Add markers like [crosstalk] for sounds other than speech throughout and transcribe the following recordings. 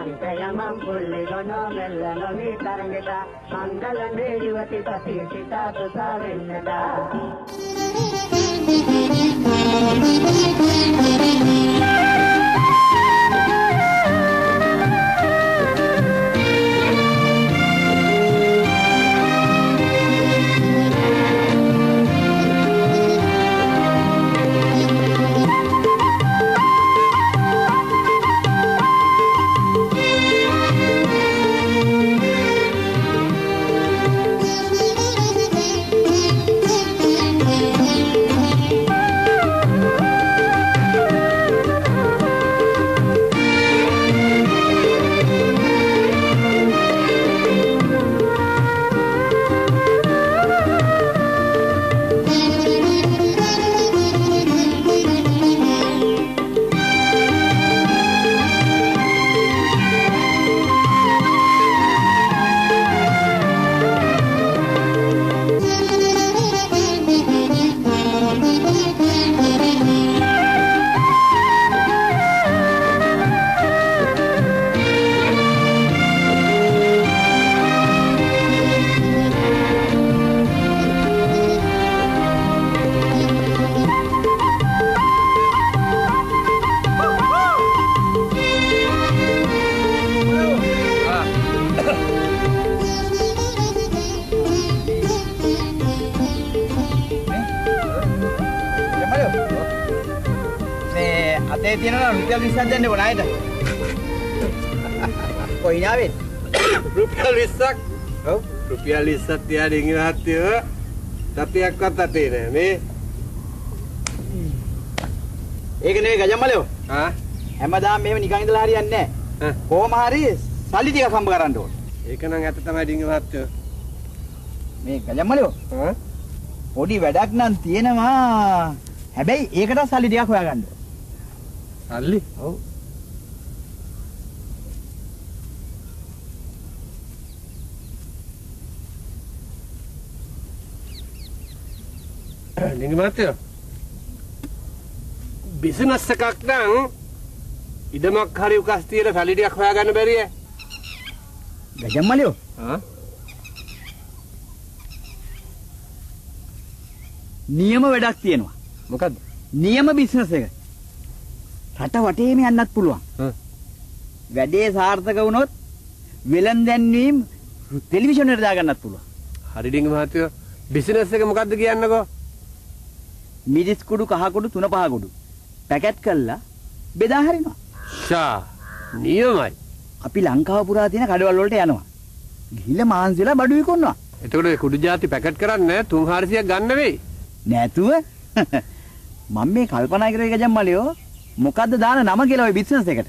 ಮಂತ್ರಯಮಂಬುಳ್ಳಿಗೊನ ಮೆಲ್ಲನು ನೀ ತರಂಗಿತ ಮಂಗಲ ಯುವತಿ ಪತಿ ಚಿತಾತು ಸಾವಿನ್ನದ අතේ තියෙනවා රුපියල් 20ක් දෙන්න ඕන අයට. කොයිනාවෙත්? රුපියල් 20ක්. ඔව්. රුපියල් 20ක් තියාගෙන ඉගෙන හත්තිය. සතියක්වත් අතේ නෑ මේ. ඒක නෙවෙයි ගජම්මලයෝ. ආ හැමදාම මෙහෙම නිකන් ඉඳලා හරියන්නේ. නැහැ. කොහොම හරි සල්ලි ටිකක් හම්බ කරන්න ඕන. ඒක නම් ඇත්ත තමයි ඩිංග මහත්තයෝ. මේ ගජම්මලයෝ ආ පොඩි වැඩක් නම් තියෙනවා. හැබැයි ඒකට සල්ලි ටිකක් හොයාගන්න ඕන. සල්ලි? ඔව්. ඩිංග මහත්තයෝ. බිස්නස් එකක් නම් ඉඩමක් හරි උකස් තියලා සල්ලි ටිකක් හොයාගන්න බැරිය. ගජම්මලයෝ ආ නියම වැඩක් තියෙනවා. මොකද්ද? නියම බිස්නස් එක. රට වටේම යන්නත් පුළුවන්. වැඩේ සාර්ථක වුණොත් වෙලන් දැන්වීම ටෙලිවිෂන් එකට දාගන්නත් පුළුවන්. හරි ඩිංග මහත්තයෝ. බිස්නස් එක මොකද්ද කියන්නකෝ? මිරිස් කුඩු කහ කුඩු තුන පහ කුඩු පැකට් කරලා බෙදා හරිනවා. ෂා නියමයි. අපි ලංකාව පුරා තියෙන කඩවල වලට යනවා. ගිහිල්ලා මාන්සි වෙලා බඩු විකුණනවා. එතකොට ඒ කුඩු ಜಾති පැකට් කරන්නේ 3400ක් ගන්න වෙයි. නැතුව [laughs] මම මේ කල්පනා කරේ ගජම්මලියෝ මොකද්ද දාන නම කියලා ওই බිස්නස් එකට.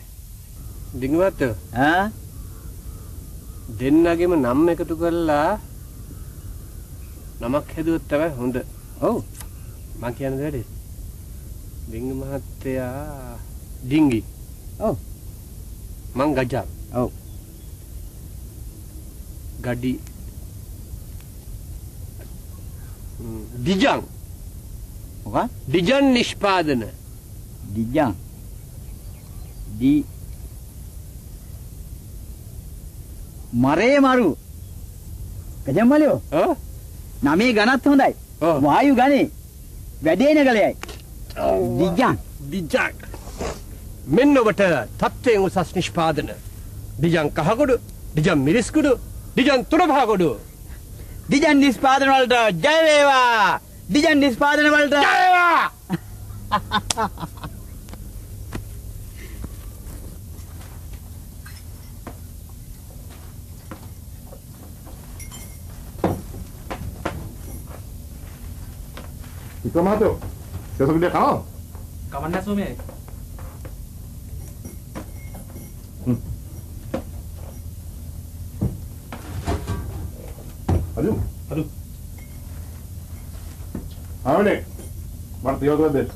ඩිංග මහත්තයෝ ආ දෙන්නගෙම නම් එකතු කරලා නමක් හැදුවොත් තමයි හොඳ. ඔව්. මං කියන දෙයට ඩිංග මහත්තයා ඩිංගි. ඔව්. මං ගජා. ඔව්. ගඩි. ඩිජන් මොකක්? ඩිජන් නිෂ්පාදන දිජ්ජං ඩි මරේ මරු ගජම්මලියෝ ඔව් නමේ ගණත් හොඳයි ඔව්. වායු ගනේ වැඩේ නගලයයි දිජ්ජං ඩිජන් මෙන්න ඔබට තත්ත්වයෙන් උසස් නිෂ්පාදන ඩිජන් කහකොඩු ඩිජන් මිරිස්කුඩු ඩිජන් තුනපහකොඩු දිජන් නිස්පාදන වලට ජය වේවා දිජන් නිස්පාදන වලට ජයවා වික්‍රම මහත්තයෝ සෙසු ගෙඩිය කනවා කවන්න සුමේ අලු අලු ආවනේ මට තියවද දෙන්න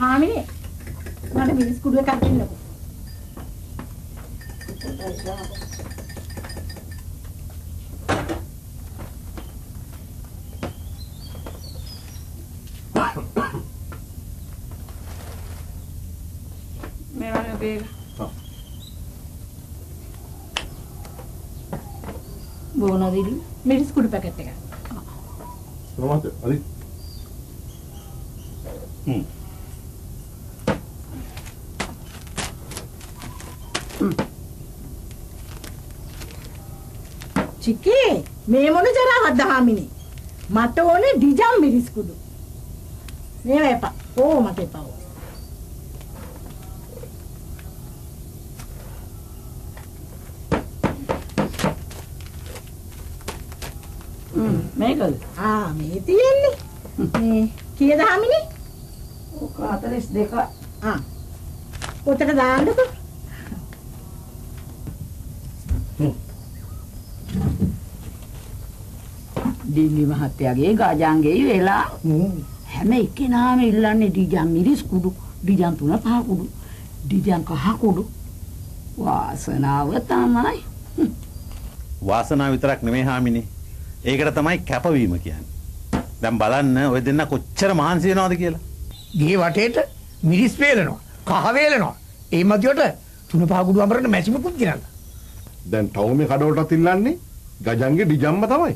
හාමිනේ මට මිරිස් කුඩු එකක් දෙන්නකෝ. අපි ඒක. ඔව්. බොනදිලු මිරිස් කුඩු පැකට් එක. මොකද? හරි. චිකේ මේ මොන ජරාවක්ද හාමිනේ? මට ඕනේ ඩිජම් මිරිස් කුඩු. මේවා එපා. ඕ මට එපා. ඕ. මේකද? ආ මේ තියෙන්නේ. මේ කීයද හාමිනේ? ඕක 42යි. ආ. පොතට දාන්නකෝ. දිල්ලි මහත්තයාගේ ගාජාංගේ වෙලා හැම එක්කෙනාම ඉල්ලන්නේ ඩිජන් මිරිස් කුඩු, ඩිජන් තුන පහ කුඩු, ඩිජන් කහ කුඩු. වාසනාව තමයි. වාසනාව විතරක් නෙමෙයි හාමිනේ. ඒකට තමයි කැපවීම කියන්නේ. දැන් බලන්න ඔය දෙන්න කොච්චර මහන්සි වෙනවද කියලා. ගේ වටේට මිරිස් වේලනවා කහ වේලනවා ඒ මතියට තුන පහකුඩු අමරන්න මැසිමකුත් ගෙනල්ලා දැන් ටවුමේ කඩවලටත් ඉල්ලන්නේ ගජන්ගේ ඩිජම්ම තමයි.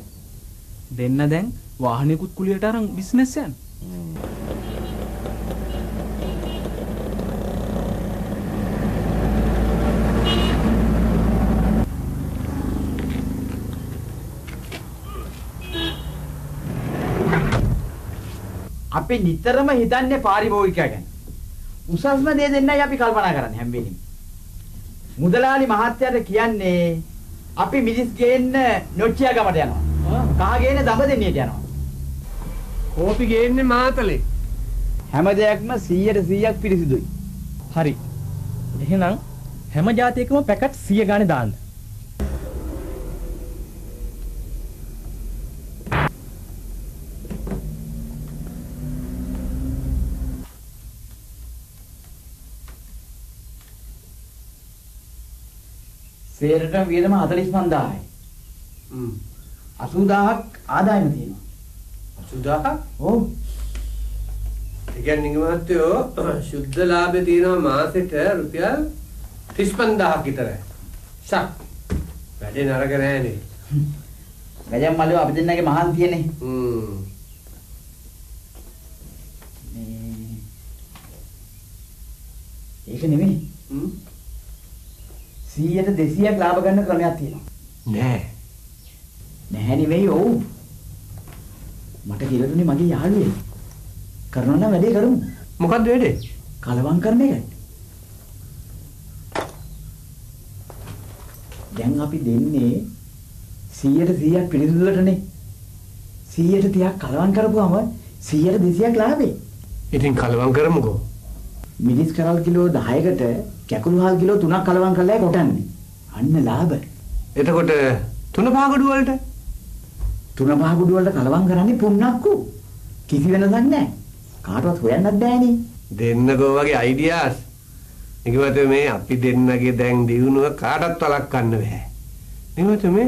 දෙන්න දැන් වාහනයකුත් කුලියට අරන් බිස්නස් යන. අපි නිතරම හිතන්නේ පාරිභෝගිකයා ගැන. උසස්ම දේ දෙන්නයි අපි කල්පනා කරන්නේ හැම වෙලෙම. මුදලාලි මහත්තයාට කියන්නේ අපි මිරිස් ගේන්න නොච්චියා ගමට යනවා. කහ ගේන්න දඹදෙනියට යනවා. කෝපි ගේන්නේ මාතලේ. හැම දෙයක්ම 100ට 100ක් පිරිසිදුයි. හරි. එහෙනම් හැම જાතියකම පැකට් 100 ගානේ දාන්න. සේරටම වියදම 45000යි. හ්ම්. 80000ක් ආදායම තියෙනවා. 80000ක්? ඔව්. ඒ කියන්නේ නිගමනත්වෝ ශුද්ධ ලාභේ තියෙනවා මාසෙට රුපියල් 35000ක් විතරයි. ෂක්. වැඩේ නරක නෑනේ. ගජම් මල්ලෝ අපි දෙන්නගේ මහන්තියනේ. හ්ම්. මේ ඒක නෙමෙයි. හ්ම්. 100ට 200ක් ලාභ ගන්න ක්‍රමයක් තියෙනවා. නෑ. නැහැ නෙවෙයි ඔව්. මට කියලා දුන්නේ මගේ යාළුවෙක්. කරනවා නම් වැඩේ කරමු. මොකද්ද වෙන්නේ? කලවම් කරන එකයි. දැන් අපි දෙන්නේ 100ට 100ක් පිළිසුදුවටනේ. 100ට 30ක් කලවම් කරපුවම 100ට 200ක් ලාභේ. ඉතින් කලවම් කරමුකෝ. මිරිස් කරල් කිලෝ 10කට කැකුළු හාල් කිලෝ 3ක් කලවම් කරලා කොටන්නේ. අන්න ලාභ. එතකොට තුන පහකඩු වලට තුන පහ කුඩු වලට කලවම් කරන්නේ පුන්නක්කු. කිසි වෙනසක් නැහැ. කාටවත් හොයන්නත් බෑනේ. දෙන්නකෝ වගේ අයිඩියාස්. නිගමත මේ අපි දෙන්නගේ දැන් දිනුව කාටවත් වළක්වන්න බෑ. නිගමත මේ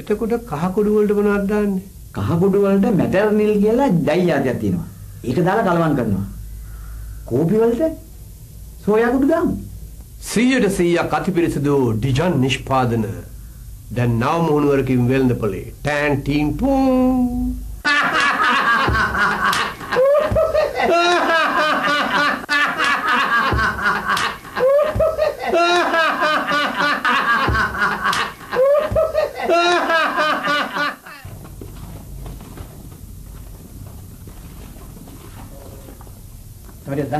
එතකොට කහ කුඩු වලට මොනවද දාන්නේ? කහ කුඩු වලට මැටර්නිල් කියලා ඩයි ආදියක් තියෙනවා. ඒක දාලා කලවම් කරනවා. කෝපි වලට සෝයා කුඩු දාමු. 100ට 100ක් අතිපිරිසිදු ඩිජන් නිෂ්පාදන දැන් නව මුහුණුවරකින් වෙළඳපොලේ ටෑන් ටීන් පුම් හරියද?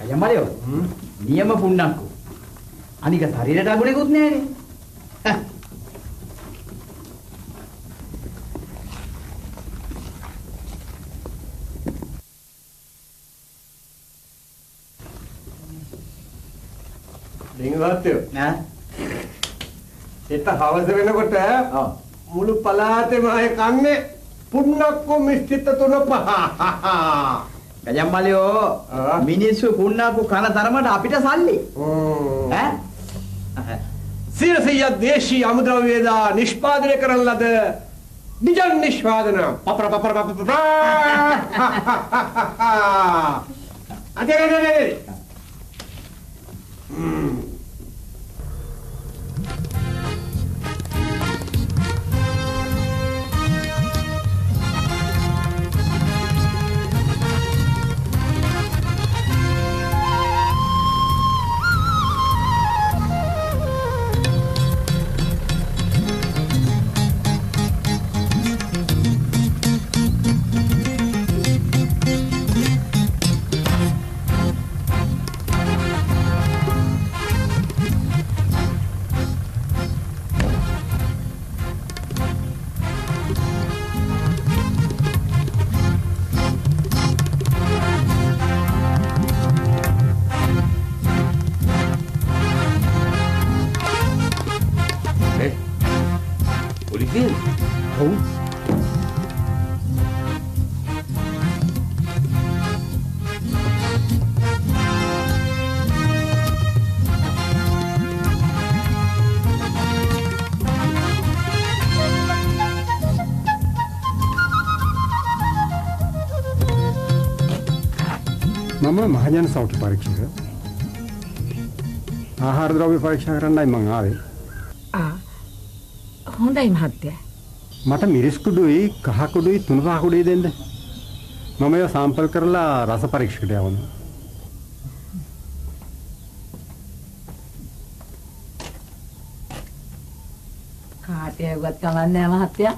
අයමලියෝ නියම පුන්නක්කු. අනික ශරීරයට අගුලෙකුත් නෑනේ. ලිංගවත්යෝ ඈ? එත හවස වෙනකොට. මුළු පළාතෙම අය කන්නේ පුන්නක්කෝ මිස්තිත තුන පහ ගජම්මලියෝ. මිනිස්සු කුණාකු කන තරමට අපිට සල්ලි. ඈ? සිරසිය දේශී අමුද්‍රව්‍යදා නිෂ්පාදනය කරන ලද නිජන් නිෂ්පාදන පපර පපර පපර අදේ අදේ අදේ මම මහජන සෞඛ්‍ය පරීක්ෂක. ආහාර ද්‍රව්‍ය පරීක්ෂා කරන්නයි මම ආවේ. ආ හොඳයි මහත්තයා. මට මිරිස් කුඩුයි කහ කුඩුයි තුන පහ කුඩුයි දෙන්න. මම ඒවා සාම්පල් කරලා රස පරීක්ෂකට යවනවා. කාටයවත් කමන්නේ නැහැ මහත්තයා.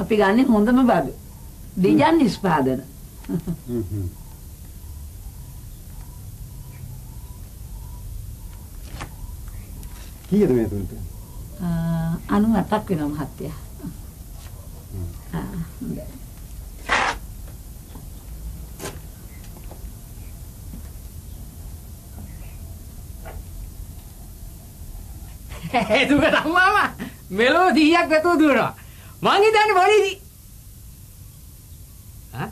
අපි ගන්නේ හොඳම බඩු. ඩිජන් නිෂ්පාදන. කීයද මේ තුනට? ආ, 98ක් වෙනවා මහත්තයා. ආ, හොඳයි. එතුකට අම්මාම මෙලෝ 100ක් වැතුව දුවනවා. මං හිතන්නේ පොලිසි. ආ?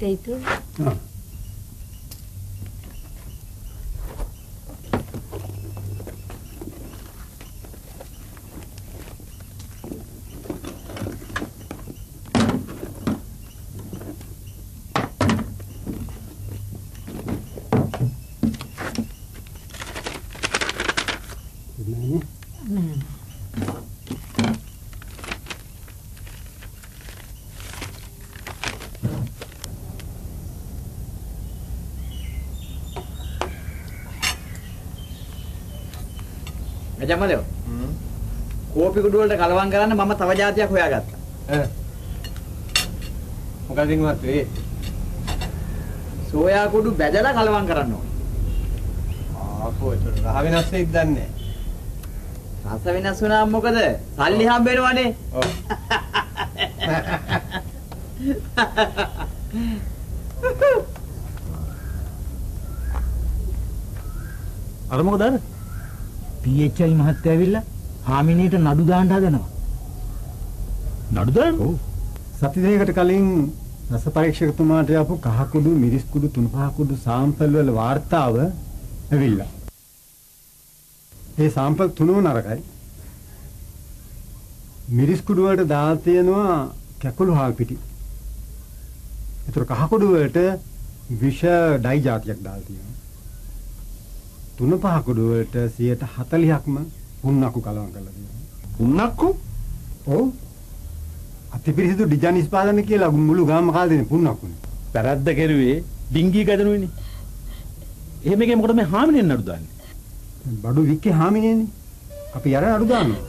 මේ මහත්තයා ඉතුරු ආ. නෑනේ. නෑ. ගජම්මලියෝ. කෝපි කුඩු වලට කලවම් කරන්න මම තව જાතියක් හොයාගත්තා. මොකද ඉංගමත් වේ සෝයා කුඩු බැදලා කලවම් කරන්න ඕනේ. ආපෝ ඒක රහ වෙනස් වෙයිද දන්නේ රස වෙනස් වුණාම මොකද? සල්ලි හම්බ වෙනවනේ. ඔව් අර මොකද අර? PHI මහත්තයා ඇවිල්ලා හාමිනේට නඩු දාන්න හදනවා. නඩු දාන්න? ඔව්. සති දෙකකට කලින් රස පරීක්ෂකතුමාට ආපු කහ කුඩු මිරිස් කුඩු තුන පහ කුඩු සාම්පල් වල වාර්තාව ඇවිල්ලා. ඒ සාම්පල් තුනම නරකයි. මිරිස් කුඩු වලට දාලා තියෙනවා කැකුළු හාල් පිටි. ඒතර කහ කුඩු වලට විෂ ඩයි జాතියක් දාලා තියෙනවා. තුන පහ කුඩු වලට 140ක්ම පුන්නක්කු කලවම් කරලා තියෙනවා. උන්නක්කෝ ඔව්. අතිපිරිසිදු ඩිජන් නිෂ්පාදනය කියලා මුළු ගාම කාලා දෙන පුන්නක්කුනේ. පැරද්ද කෙරුවේ ඩිංගී කැදෙනුවේනේ. එහෙම එකේ මොකද මේ හාමිනෙන් නඩු දාන්නේ? බඩු වික්කේ හාමිනේනේ. අපි යර අඩු දානවා.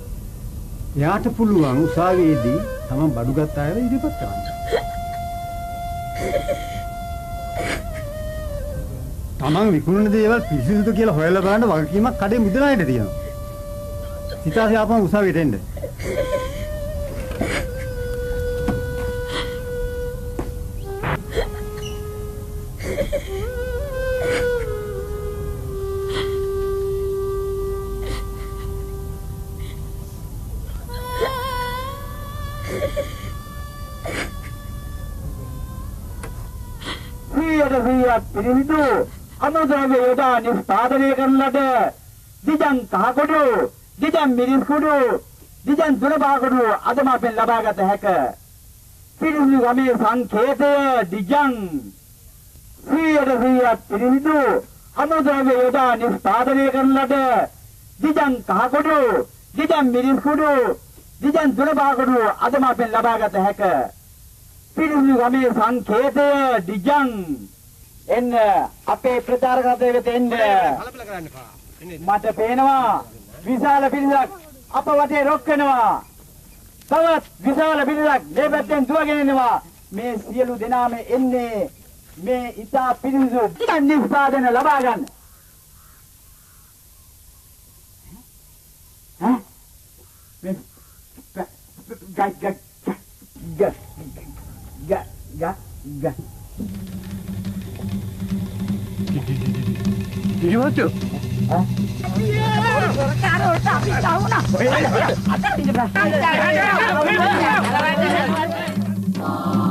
එයාට පුළුවන් උසාවියේදී තමන් බඩු ගත්ත අයව ඉදිරිපත් කරන්න. තමන් විකුණන දේවල් පිරිසිදුද කියලා හොයලා බලන්න වගකීමක් කඩේ මුදලායට තියෙනවා. සිතාසේ ආපහු උසාවියට එන්න. පිරිසිදු අනුද්‍රව්‍ය යොදා නිෂ්පාදනය කරන ලද දිජන් කහකොඩු, දිජන් මිරිස් කුඩු, දිජන් දුරබාකොඩු අද මාපෙන් ලබාගත හැක. පිරිසිදු ගමේ සංකේතය දිජන් 100ක් පිරිසිදු අනුද්‍රව්‍ය යොදා නිෂ්පාදනය කරන ලද දිජන් කහකොඩු, දිජන් මිරිස් කුඩු, දිජන් දුරබාකොඩු අද මාපෙන් ලබාගත හැක. පිරිසිදු ගමේ සංකේතය දිජන් එන්න අපේ ප්‍රචාරක රථය වෙත එන්න. මට පේනවා විශාල පිරිසක් අප වටේ රොක් වෙනවා තවත් විශාල පිරිසක් මේ පැත්තෙන් දුවගෙන එනවා මේ සියලු දෙනාම එන්නේ මේ ඉතා පිරිසු නිෂ්පාදන ලබා ගන්න මේ ග ග ග ග ග ග Di mana tu? Ah. Ya. Kalau tak bisa una. Ya. Ada di Ada. Ada. Ada.